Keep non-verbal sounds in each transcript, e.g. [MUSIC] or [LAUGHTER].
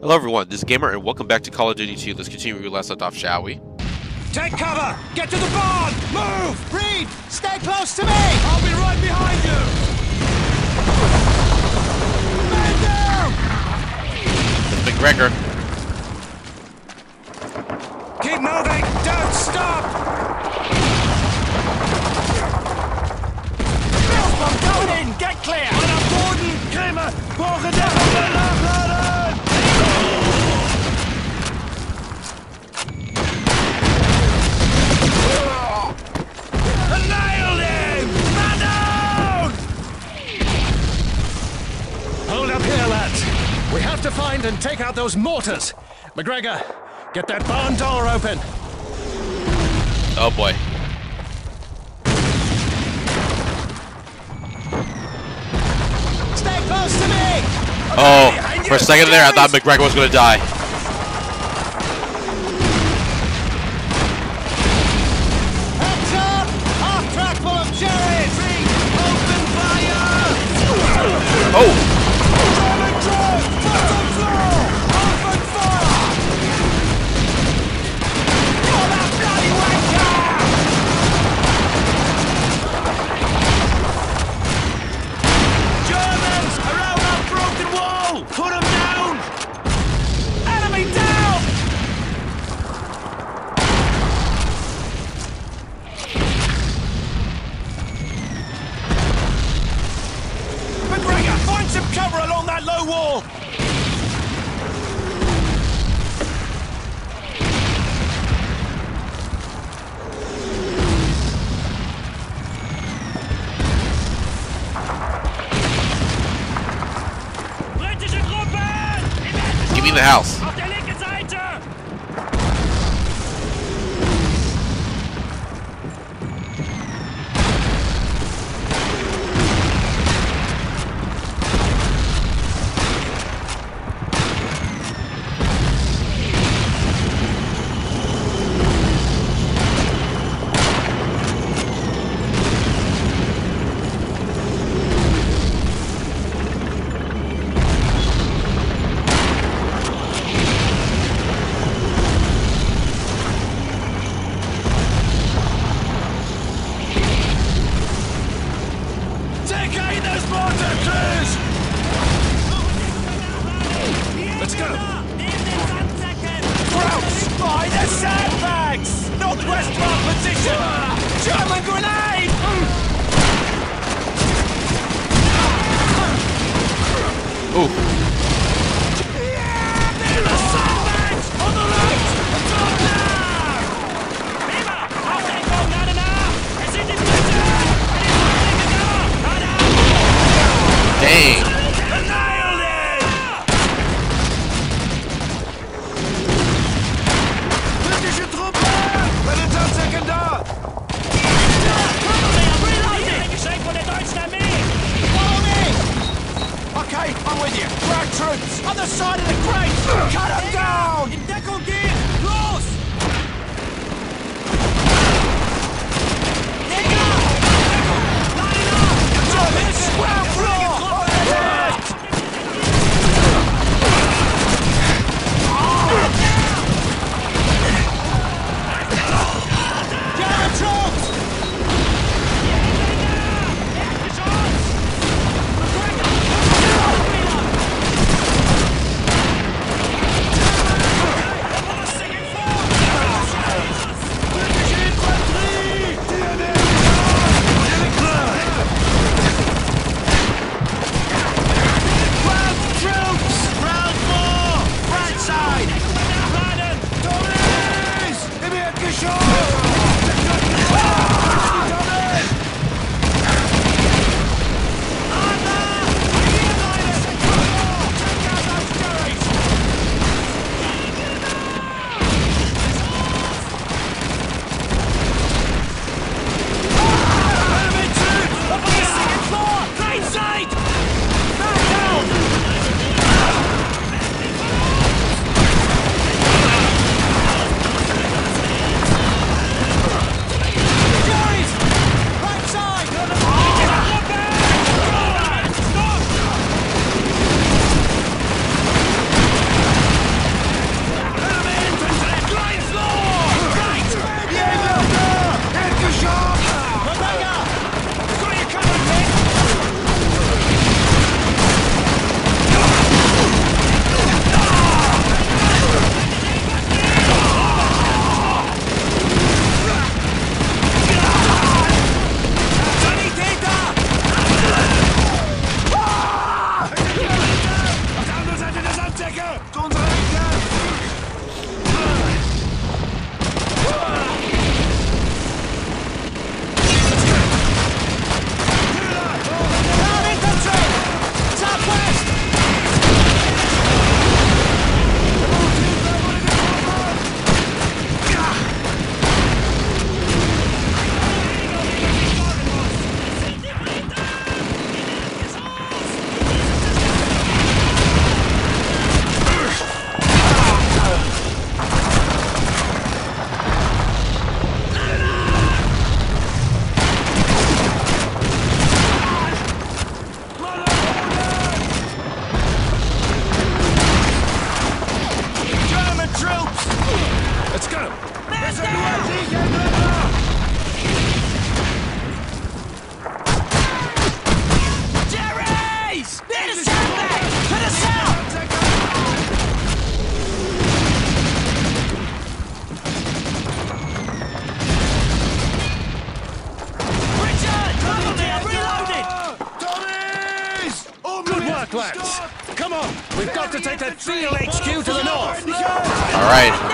Hello everyone, this is Gamer and welcome back to Call of Duty 2. Let's continue where we last left off, shall we? Take cover! Get to the barn! Move! Reed, stay close to me! I'll be right behind you! Man down! It's McGregor. Keep moving! Don't stop! Billsbomb going in! Get clear! Einer Boden! Krämer! Brauche der Hummel to find and take out those mortars. McGregor, get that barn door open. Oh boy. Stay close to me! Oh, for a second there I thought McGregor was gonna die. The house. Ooh. On the side of the crate! Cut him down! To the north. All right.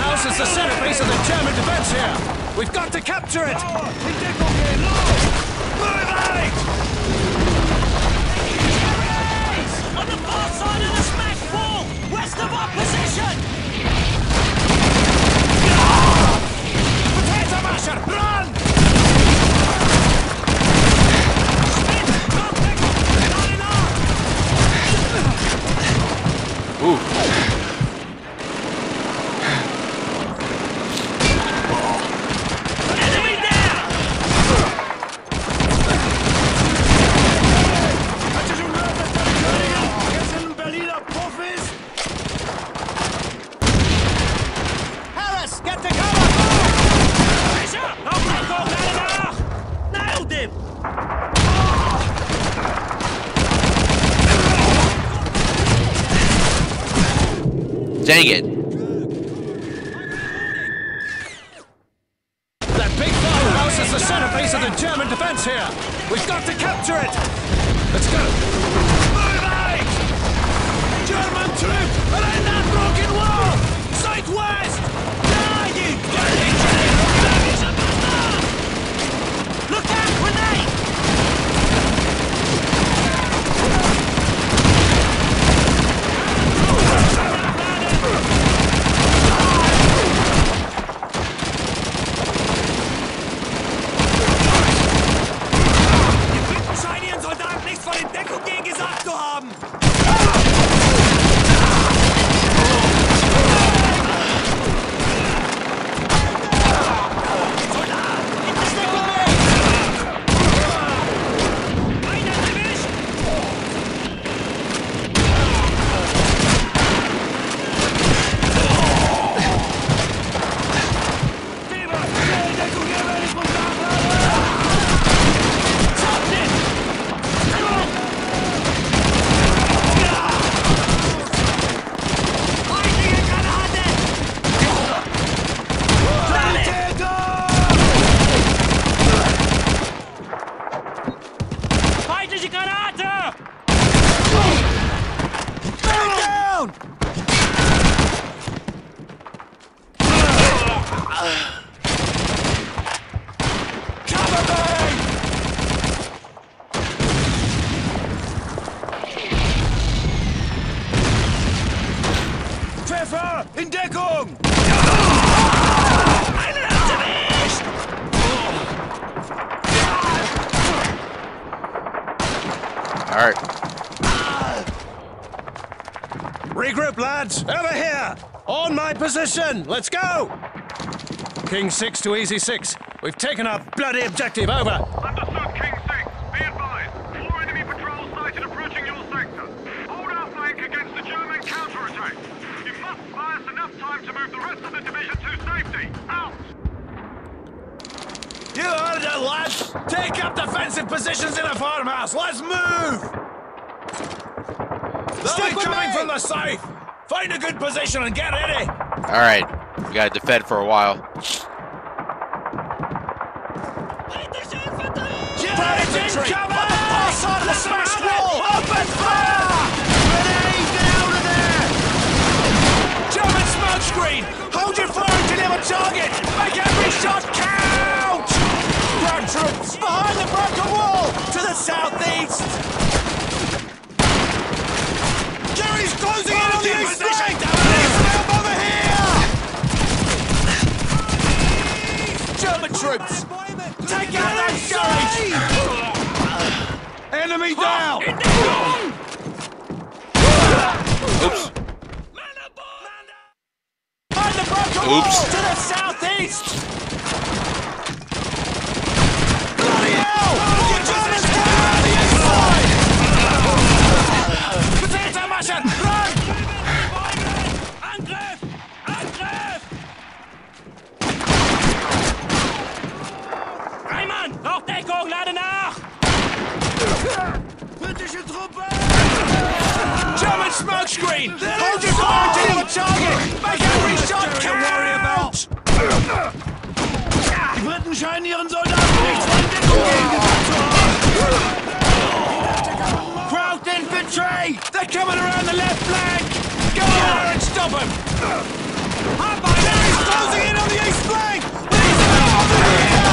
Farmhouse is the centerpiece of the German defense here. We've got to capture it. On the far side of the wall! West of our position! Ooh. Enemy down! Harris, get to cover. Fischer! Aufdeckung, alle nach! Nailed him! Dang it. That big farmhouse is the centerpiece of the German defense here. We've got to capture it. Let's go. Move out! German troops around that broken wall! Southwest! There you dirty Look out, grenade! Die Briten scheinen ihren Soldaten nichts von Entdeckung gegen gesagt zu haben! Einer erwischt! Weber, schnell Entdeckung hier, wenn ich muss Feindliche Granate! Feindliche Granate! Down. Cover me! Treffer in Deckung. Einen hat's erwischt! All right. Regroup, lads. Over here. On my position. Let's go. King 6 to Easy 6. We've taken our bloody objective. Over. Understood, King 6. Be advised. Four enemy patrols sighted approaching your sector. Hold our flank against the German counterattack. You must buy us enough time to move the rest of the division to safety. Out! You heard it, lads. Take up defensive positions in the farmhouse. Let's move. They'll be coming from the south. Find a good position and get ready. All right. We got to defend for a while. Britische Infanterie! Take cover! Far side the smashed wall! Open fire! Grenade down to there! German smoke screen! Hold your fire to near a target! Make every shot count! Ground troops! Behind the broken wall! To the southeast! He's closing in on the position! over here! German troops! Take out that garage! Enemy down! Oops. Oops. screen! Hold your fire on target! Make every shot count! Die Briten scheinen ihren Soldaten nichts von zu haben! Crowd infantry! They're coming around the left flank! Go over and stop them! Hardby now is closing in on the east flank! Please,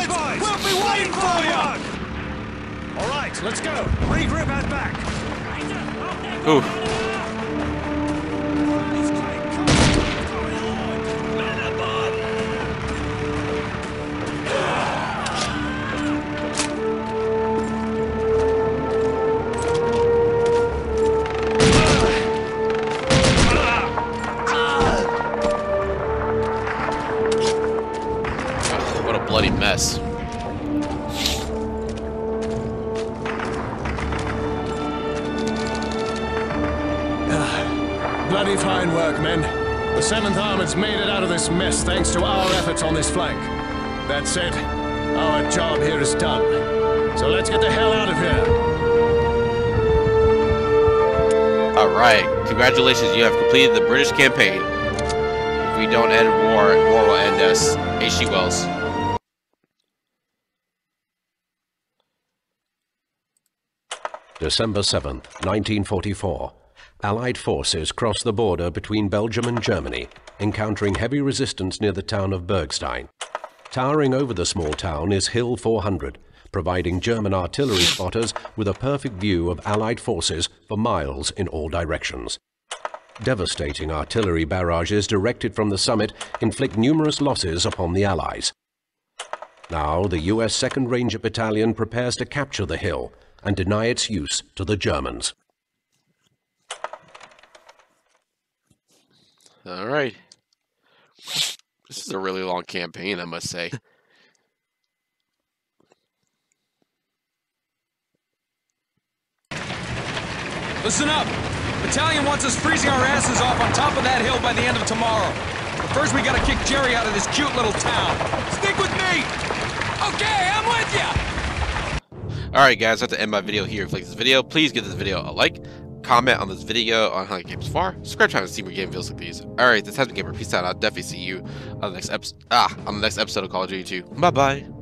Get! Boys. We'll be waiting for you! All right, let's go. Regroup out back. Ooh. Bloody fine work, men. The 7th Armored's made it out of this mess thanks to our efforts on this flank. That said, our job here is done. So let's get the hell out of here. Alright, congratulations, you have completed the British campaign. If we don't end war, war will end us. H.G. Wells. December 7th, 1944. Allied forces crossed the border between Belgium and Germany, encountering heavy resistance near the town of Bergstein. Towering over the small town is Hill 400, providing German artillery spotters with a perfect view of Allied forces for miles in all directions. Devastating artillery barrages directed from the summit inflict numerous losses upon the Allies. Now, the US 2nd Ranger Battalion prepares to capture the hill and deny its use to the Germans. Alright. This is a really long campaign, I must say. [LAUGHS] Listen up! Battalion wants us freezing our asses off on top of that hill by the end of tomorrow. But first we gotta kick Jerry out of this cute little town. Stick with me! Okay, I'm with ya! Alright guys, I have to end my video here. If you like this video, please give this video a like, comment on this video on how the game's far, subscribe to see more game videos like these. Alright, this has been Gamer. Peace out. I'll definitely see you on the next episode ah, on the next episode of Call of Duty 2. Bye bye.